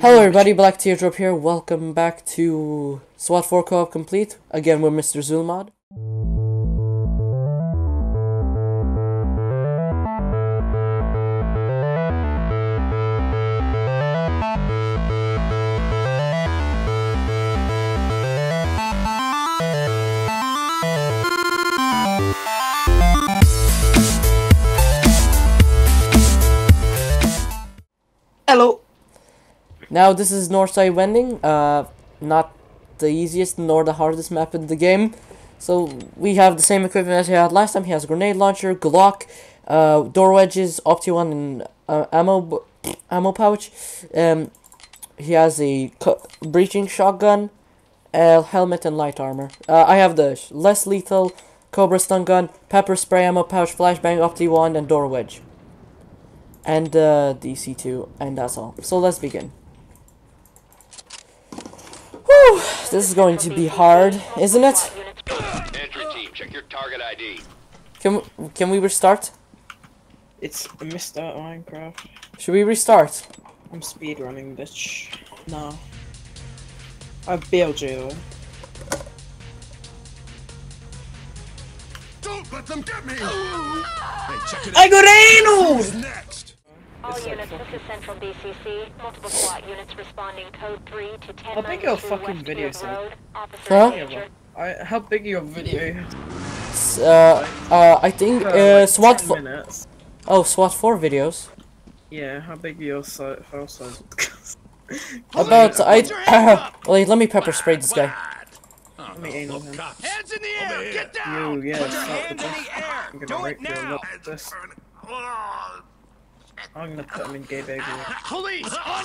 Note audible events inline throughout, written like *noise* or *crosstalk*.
Hello everybody, Black Teardrop here. Welcome back to SWAT 4 Co-op Complete. Again with Mr. Zulmod. Hello. Now this is Northside Vending. Uh, not the easiest nor the hardest map in the game. So we have the same equipment as he had last time. He has grenade launcher, Glock, uh, door wedges, Optiwand, and uh, ammo ammo pouch. Um, he has a breaching shotgun, uh, helmet, and light armor. Uh, I have the less lethal Cobra stun gun, pepper spray ammo pouch, flashbang, Optiwand and door wedge. And uh, DC two, and that's all. So let's begin. This is going to be hard, isn't it? Entry team, check your target ID. Can can we restart? It's Mr. Minecraft. Should we restart? I'm speedrunning, bitch. No. I have bailed you. Don't let them get me! hey, check it out. I got anal! Next? All It's like units, fucking- this is Central BCC. Multiple SWAT units responding code 3 to 10 How big your fucking video, West sir? Huh? I, how big are your video? Uh, uh, I think Uh, uh, like SWAT. 10 Fo- minutes. oh, SWAT four videos. Yeah, how big are your si- file size? About *laughs* I. *laughs* wait, let me pepper spray this guy. Let me anal him. Hands in the air! Get down! You, yeah, Put your hands in the air! I'm gonna Do rape it you now! Lot. I'm gonna put him in gay baby. Police! On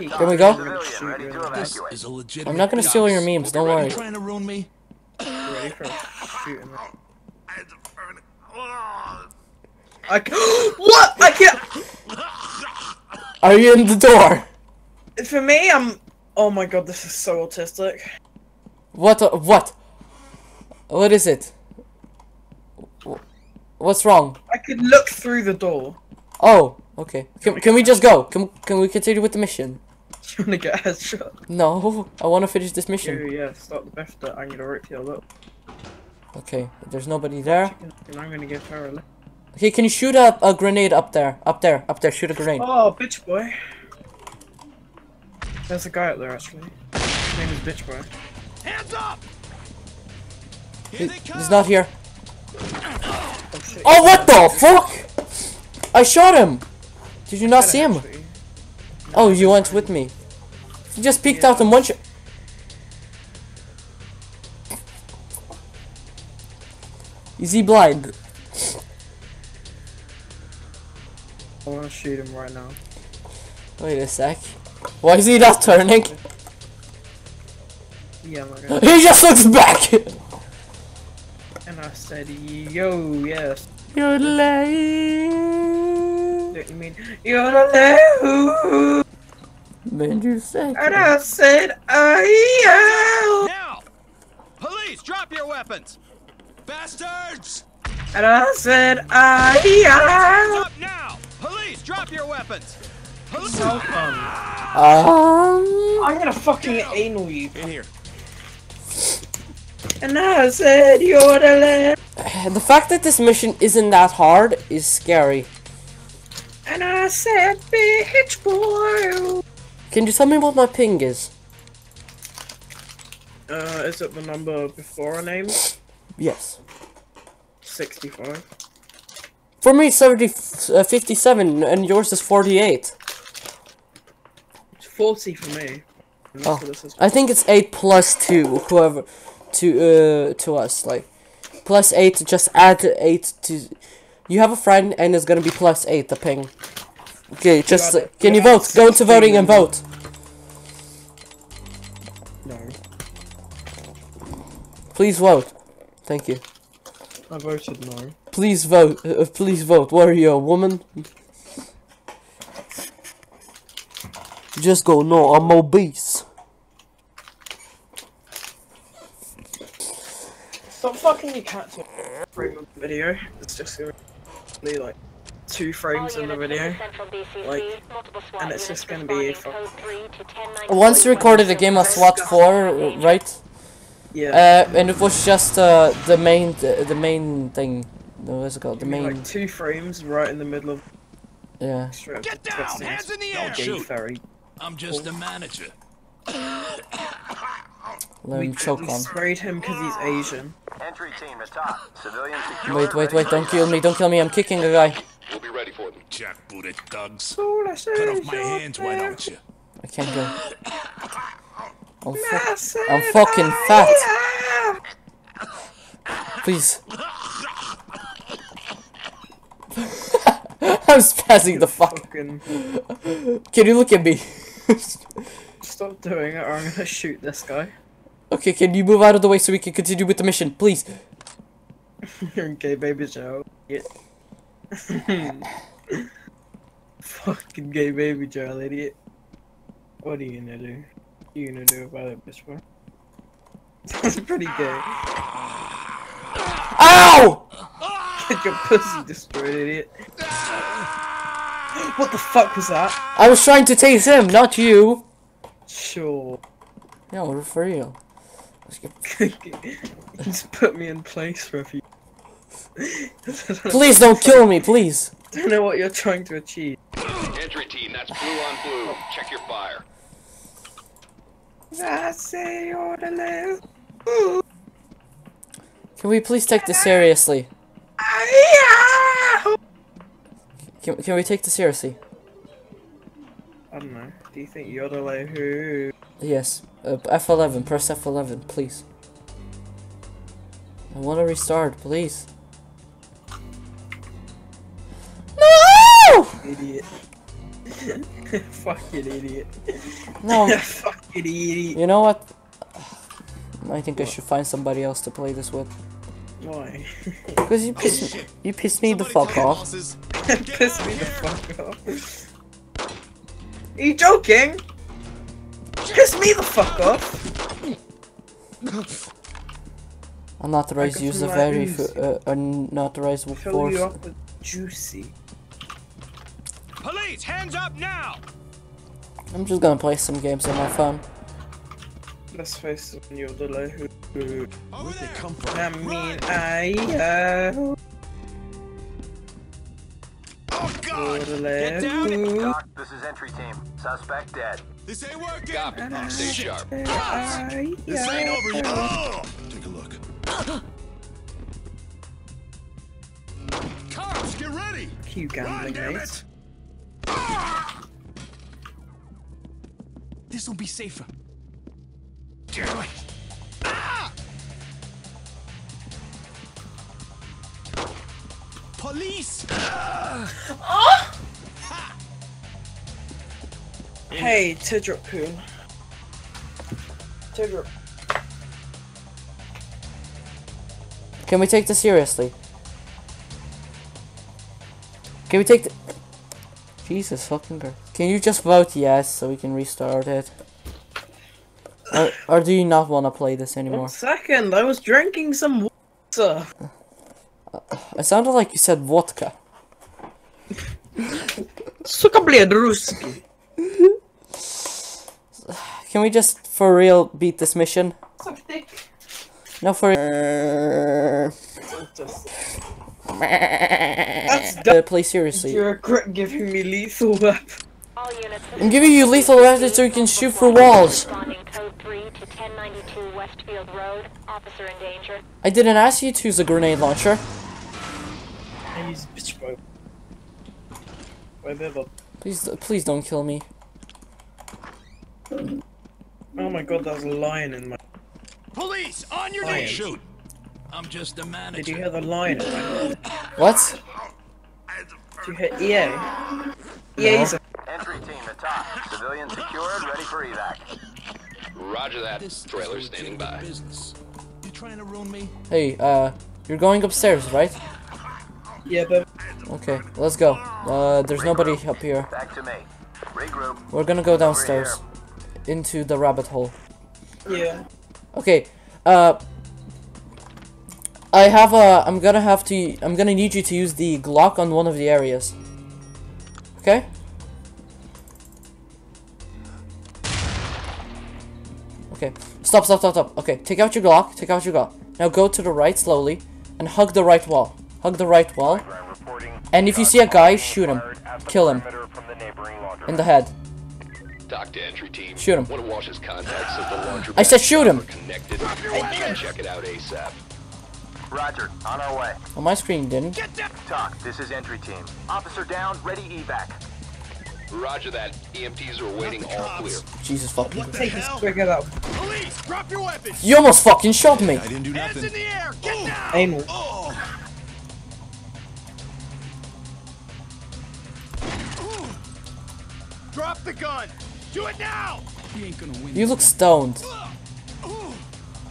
your... Can we go? Shoot you in the This is a legitimate. I'm not gonna steal your memes. Don't You worry. trying to ruin me? ready for a. I can't. *gasps* What? I can't. Are you in the door? For me, I'm. Oh my god, this is so autistic. What? uh, What? What is it? What's wrong? I could look through the door. Oh, okay. Can, can we just go? Can can we continue with the mission? *laughs* You wanna get a headshot? No, *laughs* I want to finish this mission. yeah, start the best I'm gonna rip you a little. Okay, there's nobody there. And I'm gonna give her a look. Okay, can you shoot a, a grenade up there? Up there, up there, shoot a grenade. Oh, bitch boy. There's a guy up there actually. His name is bitch boy. Hands up! He- he's not here. Oh shit. Oh, what the fuck? I shot him! Did you not see him? Actually, Oh, you went with me. He just peeked out and one shot. Is he blind? I wanna shoot him right now. Wait a sec. Why is he not turning? Yeah, my god. He just looks back! And I said, yo, yes. You're lying. Don't you mean you're the Man, you say. And I said, I am. Now! Police, drop your weapons! Bastards! And I said, I am. Stop now! Police, drop your weapons! Police! So fun. Um. I'm gonna fucking anal you. In here. And I said, you're the land. The fact that this mission isn't that hard is scary. And I said, bitch boy. Can you tell me what my ping is? Uh, is it the number before our name? Yes. 65. For me, it's 70, uh, 57, and yours is 48. It's 40 for me. Oh, what this is. I think it's 8 plus 2, whoever, to, uh, to us, like, plus 8, just add 8 to, you have a friend, and it's gonna be plus 8, the ping. Okay, just, uh, can you You vote? Go into voting and vote. No. Please vote. Thank you. I voted no. Please vote. Uh, please vote. What are you, a woman? Just go, no, I'm obese. Stop fucking your cat to frame of the video. It's just gonna be like two frames in the video. in Central BCC, like, and it's just gonna be responding for- code 3 to 1092 Once you recorded a game of SWAT 4, right? Yeah. Uh, and it was just uh, the main, the, main thing. What's it called? The main. like two frames right in the middle of Yeah. Get down, hands in the gay air. Shoot. ferry. I'm just the manager. Let We, him choke on. we on. sprayed him because he's Asian. Entry team to top. Civilian secured. Wait, wait, wait! Don't kill me! Don't kill me! I'm kicking a guy. We'll be ready for them. Jackbooted thugs. All Cut off my hands, why don't you? I can't go. I'm, fu- I said I'm fucking I fat. am. Please. *laughs* I'm spazzing the fuck. Fucking Can you look at me? *laughs* stop doing it or I'm gonna shoot this guy. Okay, can you move out of the way so we can continue with the mission, please? *laughs* You're gay baby Joe. Yeah. *laughs* Fucking gay baby Joe, idiot. What are you gonna do? you gonna do about it, bitch boy? *laughs* That's pretty gay. Ow! Get your pussy destroyed, idiot. what the fuck was that? I was trying to tase him, not you. Sure. No, for real. Let's *laughs* get- Just put me in place for a few. *laughs* Please don't kill me, please. *laughs* don't know what you're trying to achieve. Entry team, that's blue on blue. Check your fire. I say you're the left. Ooh. Can we please take this seriously? I Can, can we take this seriously? I don't know. Do you think you're who? Yes. Uh, F11, press F11, please. I want to restart, please. No! Idiot. *laughs* Fucking idiot. No. *laughs* Fucking idiot. You know what? I think I should find somebody else to play this with. Why? *laughs* Because you piss, you piss me the fuck off. Piss me the fuck off. Are you joking? Piss me the fuck off. Unauthorized I got use some of very light uh, unauthorized Fill you force. up with juicy. Police, hands up now! I'm just gonna play some games on my phone. Let's face it, you're the like who. who- Over there! Come from? I mean, I uh, Oh God! Get down! Who. Doc, this is entry team. Suspect dead. This ain't working! Copy. Oh, Stay shit. sharp. I, This ain't over yet! uh, Oh. Take a look. Cops, get ready! You Run, gambling damn mate. it! This'll be safer. Damn it! Ah! Police! Hey, Tidrop Poon. Can we take this seriously? Can we take the... Jesus fucking Christ. Can you just vote yes so we can restart it? Or, or do you not want to play this anymore? One second, I was drinking some water. Uh, it sounded like you said vodka. Suka bledruski. Can we just, for real, beat this mission? Suck. No, for That's uh, dumb. play seriously. You're giving me lethal weapon. I'm giving you lethal weapons so you can shoot for walls. Responding code 3 to 1092 Westfield Road. Officer in danger. I didn't ask you to use a grenade launcher. I use bitch boy. Whatever. Please, please don't kill me. Oh my god, there's a lion in my. Police, on your Lion. knees! Shoot! I'm just a Did you hear the lion in my head? What? Did you hear EA? EA's a Entry team to top. Civilian secured, ready for evac. Roger that. This Trailer standing by. Business. You trying to ruin me? Hey, uh, you're going upstairs, right? yeah, but Okay, let's go. Uh, there's nobody up here. Back to me. Regroup. We're gonna go downstairs. Into the rabbit hole. yeah. Okay, uh... I have a... I'm gonna have to... I'm gonna need you to use the Glock on one of the areas. Okay? Okay. Stop, stop, stop, stop. Okay, take out your Glock. Take out your Glock. Now go to the right slowly and hug the right wall. Hug the right wall. And if you see a guy, shoot him. Kill him. In the head. Talk to entry team. Shoot him. One of Walsh's contacts says the laundry I said shoot him. connected. Check it out ASAP. Roger, on our way. On my screen didn't. Get down. Talk, this is entry team. Officer down, ready evac. Roger that. EMTs are waiting all clear. Jesus fucking. What the Take this hell? trigger out. Police, drop your weapons. You almost fucking shot me. I didn't do nothing. Hands in the air. Get down. Anal. Oh. Drop the gun. Do it now. You look stoned.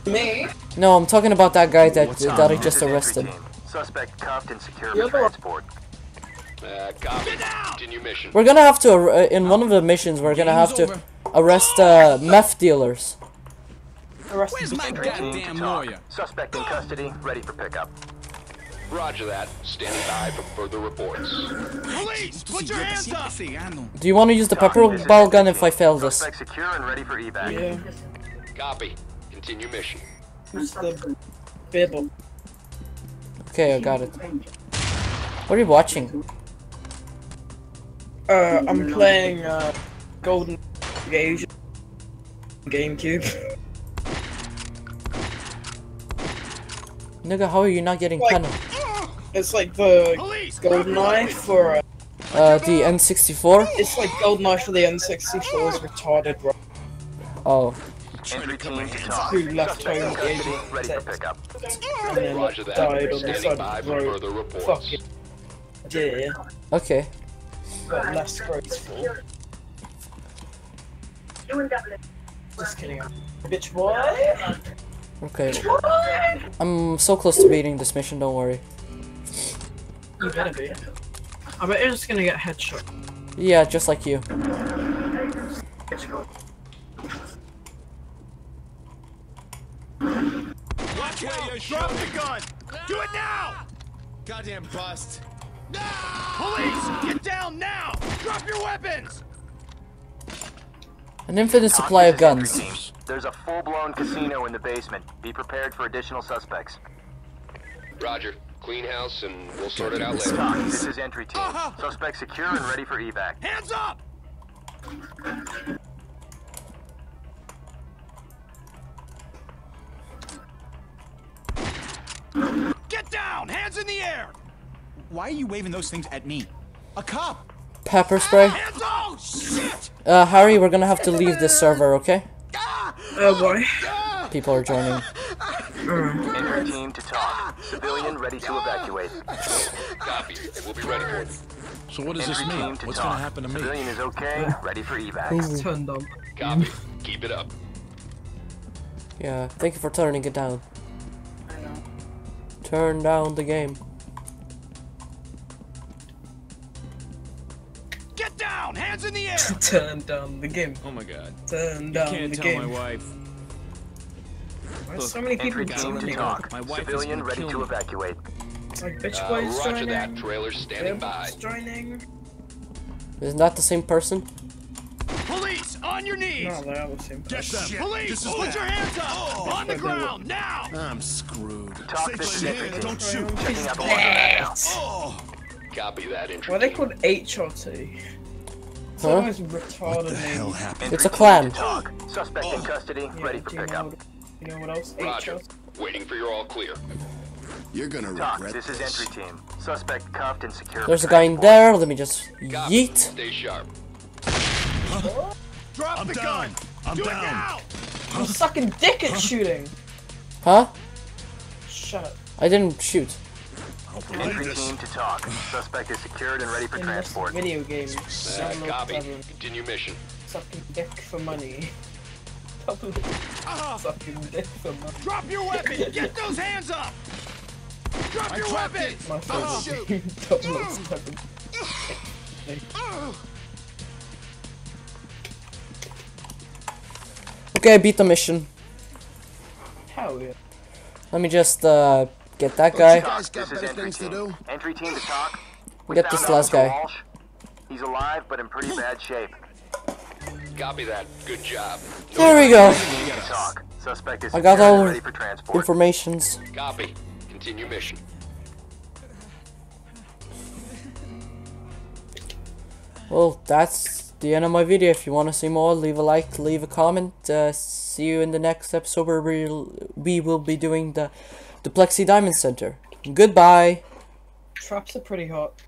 Me? No, I'm talking about that guy that What's that? I just arrested. Suspect cuffed and secure You're for transport. Uh, mission. We're gonna have to uh, in one of the missions. We're gonna have to arrest uh, meth dealers. Arrested my Entry team to goddamn lawyer? Suspect in custody, ready for pickup. Roger that. Standing by for further reports. Police, put your hands up. Do you want to use the Talk, pepper ball gun if. I fail this? Secure and ready for evac. Yeah. Copy. Continue mission. Who's the bibble? Okay, I got it. What are you watching? Uh, I'm playing uh, Golden Age GameCube. Nigga, how are you not getting Like- pen? It's like the Police, drop your GoldenEye weapons. for uh, Uh, the N64? it's like gold knife for the N64 is retarded, bro. Oh, Entry team to talk. Who left home custody, agent ready for text. pickup. And then Roger that. died on the side of the road. further reports. Fucking dear, okay. but less graceful. Just kidding. Bitch boy! Okay. I'm so close to beating this mission, don't worry. You better be. I bet you're just gonna get headshot. Yeah, just like you. Watch out. Drop the gun. Do it now. Goddamn bust. Police, get down now. Drop your weapons. An infinite Talk, supply of guns. There's a full-blown casino in the basement. Be prepared for additional suspects. Roger. Clean house and we'll sort it out later. Talk, this is entry team. Uh-huh. Suspect secure and ready for evac. Hands up. Get down. Hands in the air. Why are you waving those things at me? A cop. Pepper spray. Hands oh shit. Uh, Harry, we're gonna have to leave this server, okay? Ah! Oh boy. Ah! People are joining. Entry team to talk. Civilian ready to evacuate. Copy. We'll be ready for it. So what does this mean? to What's gonna happen to me? Civilian is okay, ready for evac. Turned on. Copy. Keep it up. Yeah, thank you for turning it down. Turn down the game. Get down. Hands in the air. *laughs* Turn down the game. Oh my god. Turn down the game. You can't tell my wife. Why so many people Entry team to talk. My wife Civilian ready to me. evacuate. It's like bitch Uh, boys roger joining. that. Trailer's standing by. Joining. Isn't that the same person? Police, on your knees. No, they are the same. Get them. Police, This is put bad. your hands up. On the ground now. I'm screwed. Talk, this is entry team. Don't shoot. Checking out the laundromat now. Oh. Copy that entry. Why are they team. called HRT? It's Huh? What the hell happened? It's a team clan. Talk. Suspect in custody, ready for do you know pickup. What- You know what else? Roger. HRT. Waiting for your all clear. You're gonna Talk, regret this is entry team. Suspect cuffed and secure. There's a guy in there. Let me just Copy. yeet. Stay sharp. Drop I'm the down. gun. I'm Do down. it now. I'm sucking dick at shooting. Huh? Shut up. I didn't shoot. Entry this. team to talk. Suspect is secured and ready for In this transport. video game. Uh, copy. Continue mission. Sucking dick for money. *laughs* Double sucking dick for money. Drop your weapon. Get those hands up. Drop your weapons. My Oh, favorite game. Double seven. Okay, I beat the mission. Hell yeah. Let me just uh, get that guy. Talk, this is entry team. Entry team to talk. We Get this last guy. Walsh. He's alive, but in pretty bad shape. Copy that. Good job. There we go. Need to talk. Suspect is I got all ready for transport. Informations. Copy. Continue mission. Well, that's the end of my video. If you want to see more, leave a like, leave a comment. Uh, see you in the next episode where we'll, we will be doing the, DuPlessis Diamond Center. Goodbye. Traps are pretty hot.